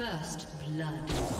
First blood.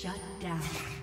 Shut down.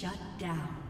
Shut down.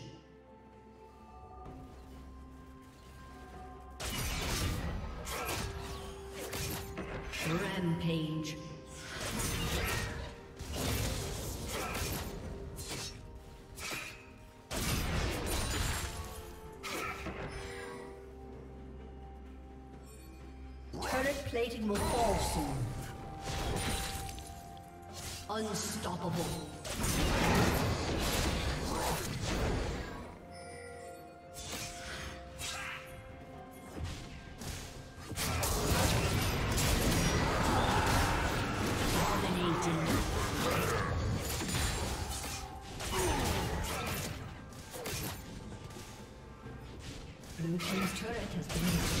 Rampage. Turret plating will fall soon. Unstoppable. Legendary.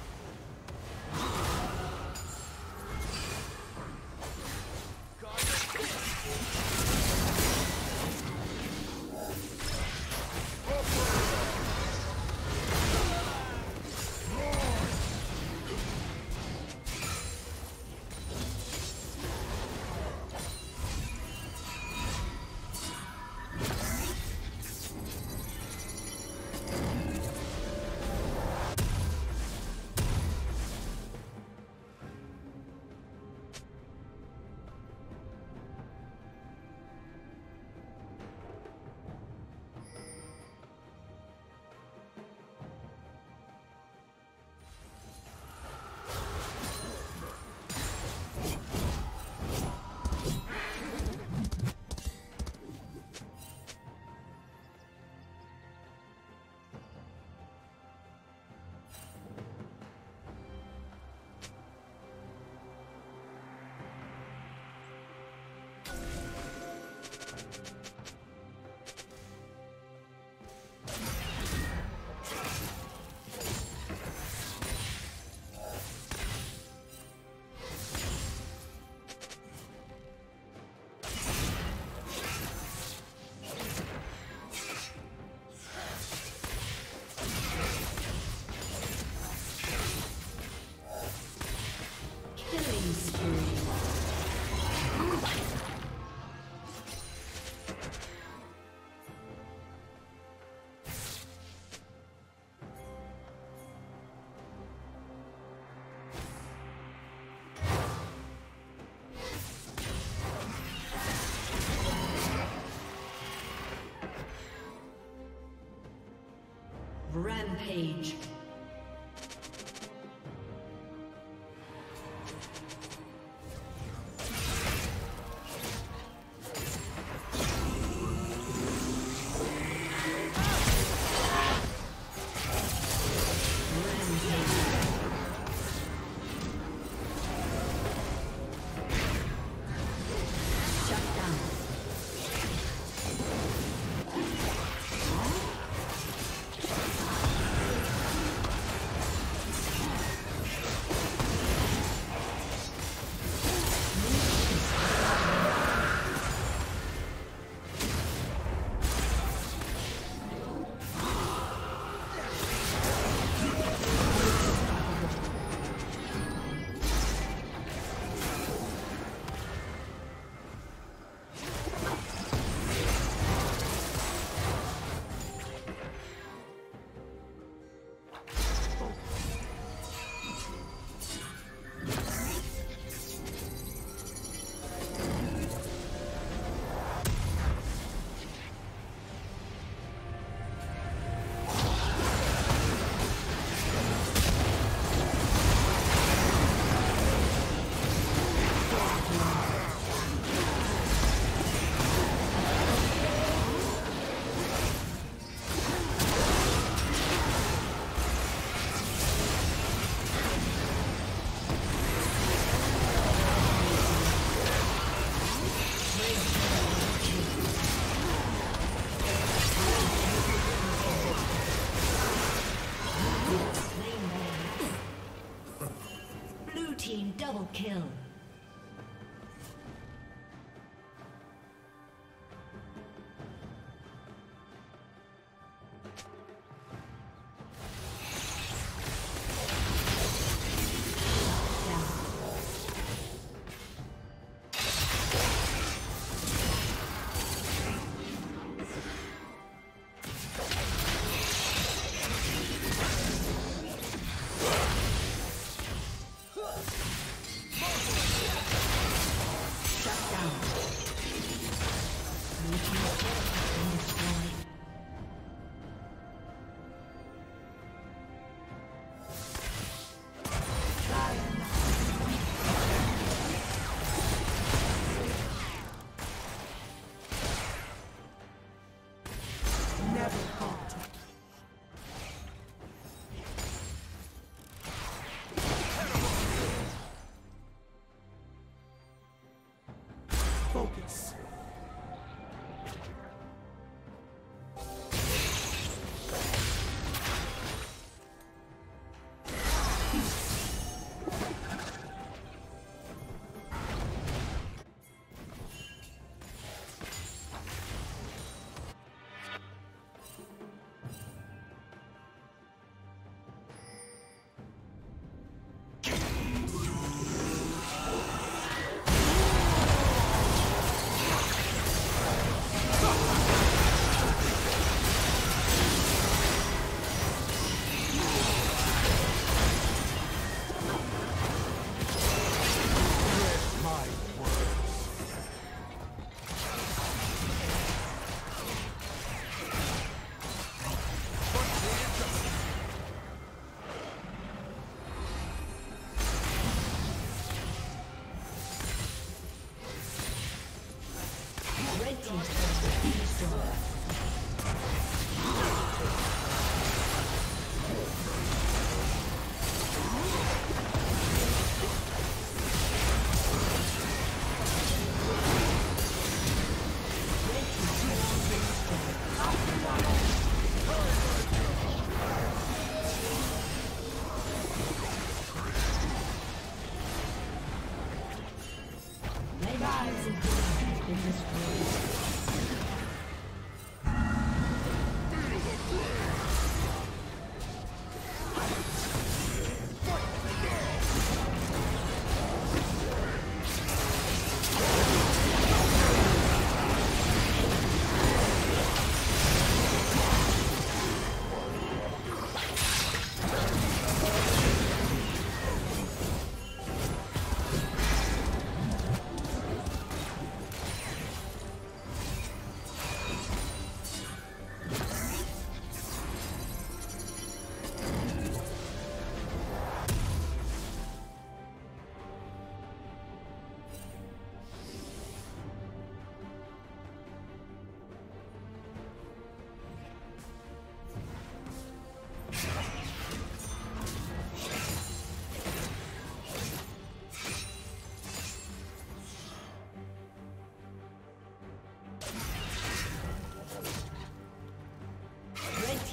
Rampage. Kill.